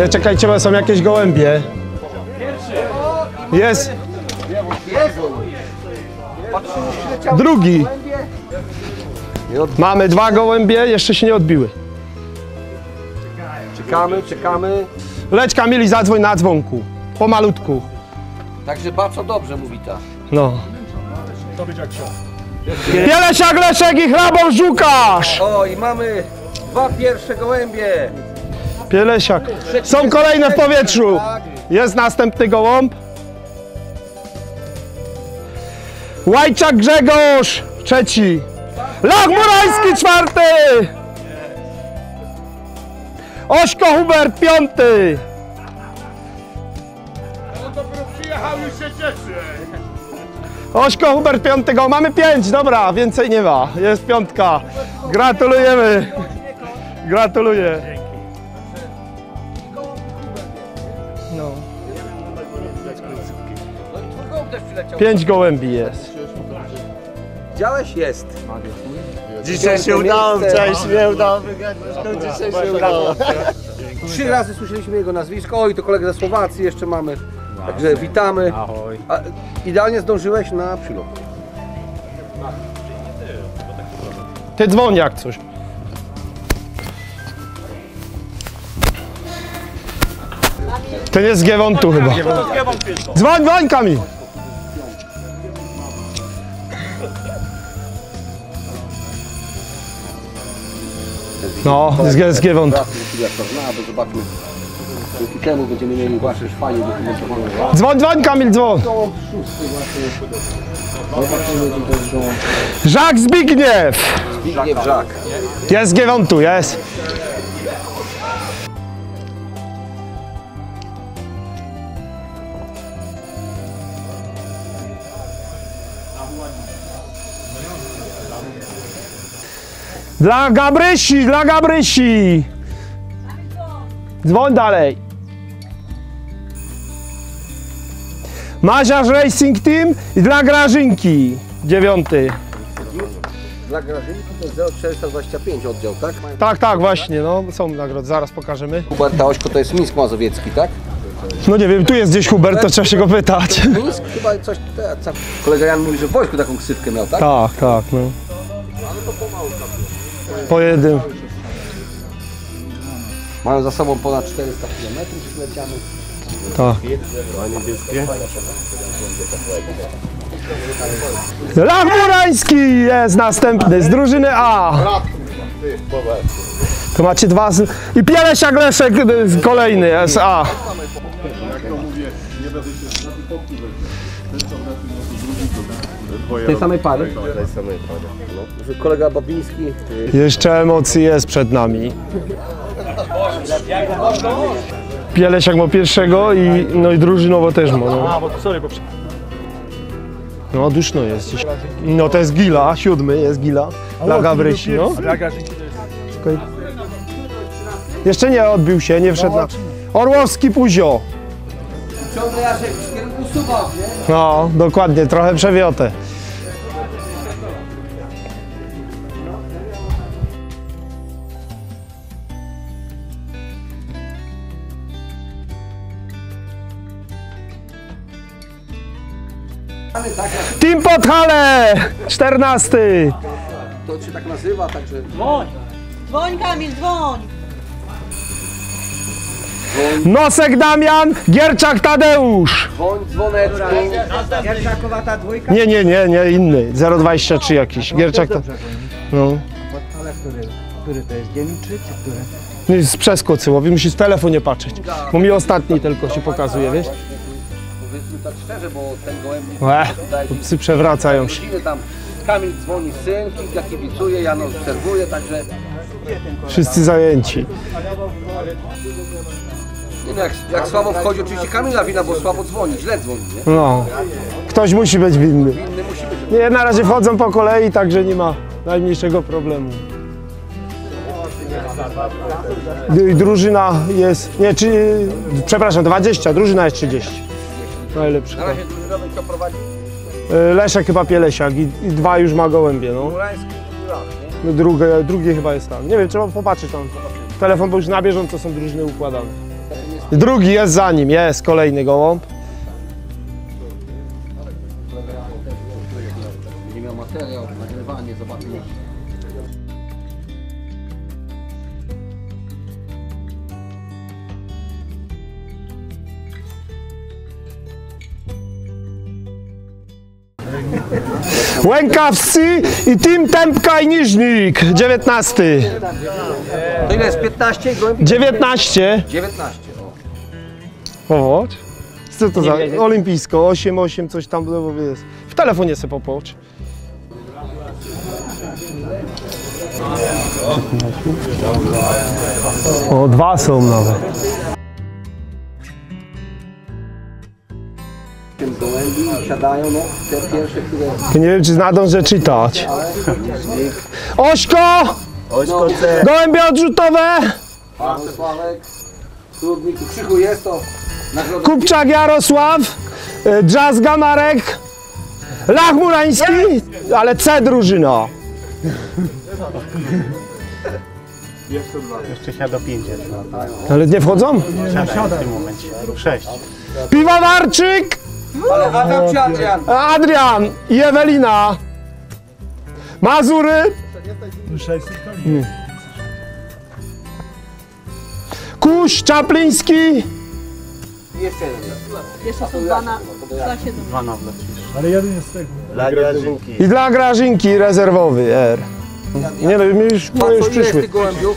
Nie, czekajcie, bo są jakieś gołębie. Jest. Drugi. Mamy dwa gołębie, jeszcze się nie odbiły. Czekamy, czekamy. Leć Kamili, zadzwoń na dzwonku. Pomalutku. Także bardzo dobrze mówi ta. No. Pielesiak, Leszek i Hrabon Żukasz! O i mamy dwa pierwsze gołębie. Pielesiak. Są kolejne w powietrzu. Jest następny gołąb. Łajczak Grzegorz, trzeci. Lach Murański, czwarty. Ośko Hubert, piąty. Ośko Hubert, piąty go. Mamy pięć, dobra, więcej nie ma. Jest piątka. Gratulujemy. Gratuluję. Pięć gołębi jest. Widziałeś? Jest. Dzisiaj się udało, wczoraj się nie udało wygrać, dzisiaj się udało. Trzy razy słyszeliśmy jego nazwisko. Oj, to kolega ze Słowacji jeszcze mamy. Także witamy. A, idealnie zdążyłeś na przylot. Ty dzwoń jak coś. Ten jest z Giewontu chyba. Dzwoń, dzwoń Kamil. No, z, z Giewontu. Jak to zna, bo zobaczmy. Dzięki temu będziemy mieli właśnie już fajnie dokumentowaną Dzwoń, dzwoń Kamil, dzwoń. Żak Zbigniew. Zbigniew Żak. Jest z Giewontu, jest. Dla Gabrysi, dla Gabrysi. Dzwoń dalej. Maziarz Racing Team i dla Grażynki. Dziewiąty. Dla Grażynki to jest 0425 oddział, tak? Tak, tak, właśnie, no są nagrody, zaraz pokażemy. Huberta Ośko to jest Mińsk Mazowiecki, tak? No nie wiem, tu jest gdzieś Hubert, to trzeba się go pytać. Mińsk chyba coś... Kolega Jan mówi, że w wojsku taką ksywkę miał, tak? Tak, tak, no. Po jednym. Mają za sobą ponad 400 km przyleciamy. Tak. Lach Murański jest następny z drużyny A. To macie dwa z... I Pielesiak Leszek kolejny jest A. Tej samej pary? Tej samej pary. No. Kolega Babiński... y, Jeszcze emocji jest przed nami. Pielesiak ma pierwszego i, no i drużynowo też ma. No. No duszno jest dziś. No to jest Gila, siódmy jest Gila. Dla Gabrysi, no. Jeszcze nie odbił się, nie wszedł na... Orłowski Puzio. Ciągle Jaszek w kierunku Suwałk, nie? No, dokładnie, trochę przewiotę. Team Podhale! 14! To się tak nazywa, także... Dzwoń Kamil, dzwoń! Nosek Damian, Gierczak Tadeusz. Dzwoń, dzwoneczku. Jarczakowata dwójka. Nie, nie, nie, nie inny. 023 jakiś. Gierczak ta... No. Ale który, który to jest? Dzienniczy czy który? No Z przeskocyłowi, musisz w telefonie patrzeć. Bo mi ostatni tylko się pokazuje, wiesz? Tak szczerze, bo ten gołębnik... Łe, psy przewracają się. Tam, Kamil dzwoni syn, kilka kibicuje, Jan obserwuje, także... Wszyscy zajęci. Nie, no jak, jak słabo wchodzi, oczywiście Kamila wina, bo słabo dzwoni, źle dzwoni, nie? No. Ktoś musi być winny. Inny musi być. Nie, na razie wchodzą po kolei, także nie ma najmniejszego problemu. I drużyna jest, nie, czy, przepraszam, 20, drużyna jest 30. Najlepszy. Na razie drużynowy kto prowadzi? E, Leszek chyba Pielesiak i, i dwa już ma gołębie, no. Murański nie? No Drugie, drugie chyba jest tam. Nie wiem, trzeba popatrzeć tam. Telefon, bo już na bieżąco są drużyny układane. Drugi jest za nim, jest kolejny gołąb. Będzie miał materiał, nagrywanie, zobaczymy. Łękawscy i Team Tempka i Niżnik, 19. To ile jest? 15 gołębi? 19. 19. O. Powoć. Co to za olimpijsko? 8, 8, coś tam było, jest. W telefonie sobie popocz. O, dwa są nawet. Tym gołębi siadają, no, te pierwsze, które... Nie wiem, czy nadążę czytać. Ośko! Ośko C. Gołębie odrzutowe! Pan Sławek, Trudnik, Krzychu jest to nagroda. Kupczak Jarosław, y, Drzazga Marek, Lach Murański, ale C drużyna. Jeszcze siada 5 jest. Ale nie wchodzą? Siada w tym momencie. 6. Piwowarczyk, Ale Adam czy Adrian? Adrian i Ewelina. Mazury. Nie. Kuś Czapliński. Jeszcze jeden. Jeszcze są dwa na dwa siedzą. Dwa na wleci. Dla Grażynki. I dla Grażynki rezerwowy R. Nie no, mi już, my już przyszły.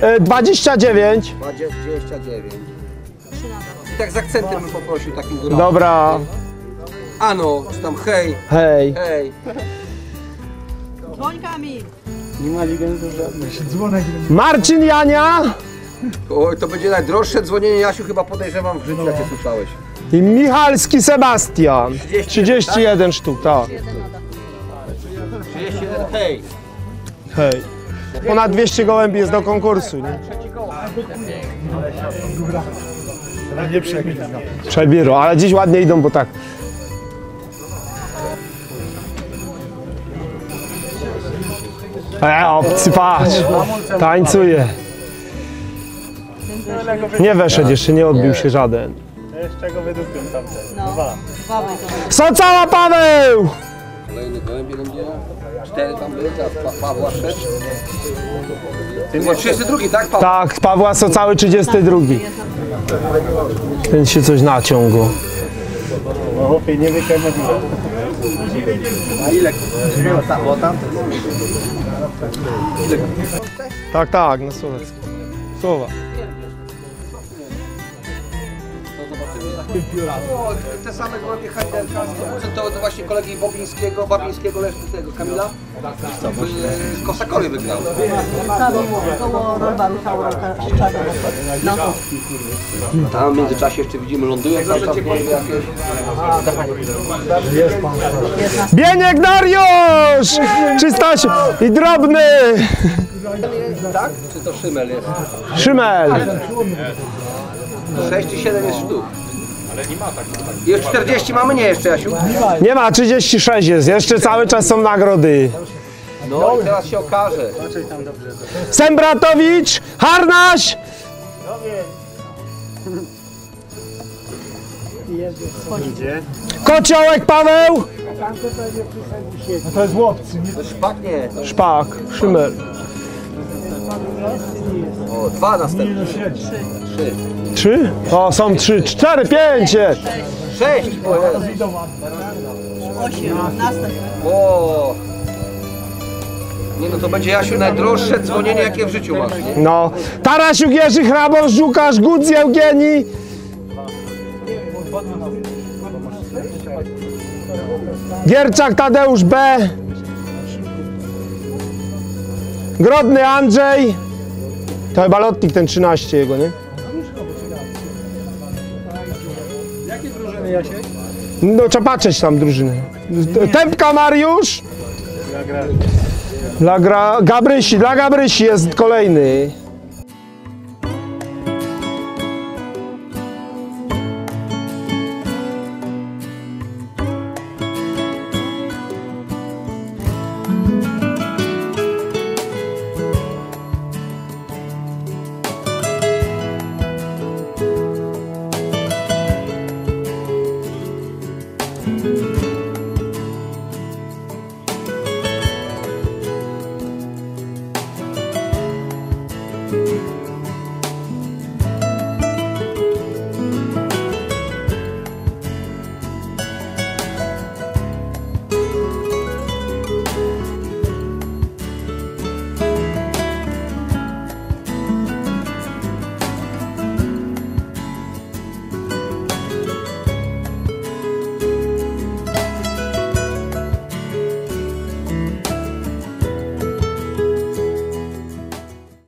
E, 29. 29. I tak z akcentem bym poprosił takim górą. Dobra, Ano, czy tam hej, hej. hej. Dzwoń Kamil. Nie ma ligendu żadnych. Marcin Jania Oj, to będzie najdroższe dzwonienie, Jasiu, chyba podejrzewam w życiu, jakie słyszałeś. i Michalski Sebastian. 31 sztuk, tak. 31, hej. Hej. Ponad 200 gołębi jest do konkursu, nie? Nie przebić. Przebiorą, ale dziś ładnie idą, bo tak. E, obcy, patrz. Tańcuje. Nie weszedł jeszcze, nie odbił się żaden. Z czego wydupią tamte? No. Dwa będą. Socała Paweł! Kolejny gołębie będzie. Cztery tam były, pa Pawła szedł. Ty masz 32, tak Paweł? Tak, Pawła Socały 32. Ten się coś naciągł. No chłopie, nie wykajmy A ile? Tak, tak, na Słowacki. Słowa. O, te same gołębie hajderka, 100% to, to właśnie kolegi Bobińskiego, Babińskiego, Leszty tego Kamila. Z Kosakory wygrał. Tam koło rowa Michała Szczaga. Tam w międzyczasie jeszcze widzimy lądują. Bieniek Dariusz! 308 i drobny! Tak? Czy to Szymel jest? Szymel. 6 czy 7 jest sztuk. Już 40 mamy? Nie jeszcze, Jasiu? Nie ma, 36 jest. Jeszcze cały czas są nagrody. No i teraz się okaże. Sembratowicz, Harnaś, Kociołek Paweł, To szpak nie. To Szpak, Szymel. o, dwa następne. Trzy. Trzy? O, są trzy, cztery, pięć jest. Sześć. Osiem. O. Nie no, to będzie Jasiu najdroższe dzwonienie, jakie w życiu masz, nie? No, Tarasiuk Jerzy, Hrabor, Żukasz, Gudz, Eugeni. Gierczak Tadeusz B. Grodny Andrzej. To chyba lotnik ten 13 jego, nie? No, trzeba patrzeć tam drużyny. Tempka Mariusz. Dla. Gabrysi, dla Gabrysi jest kolejny.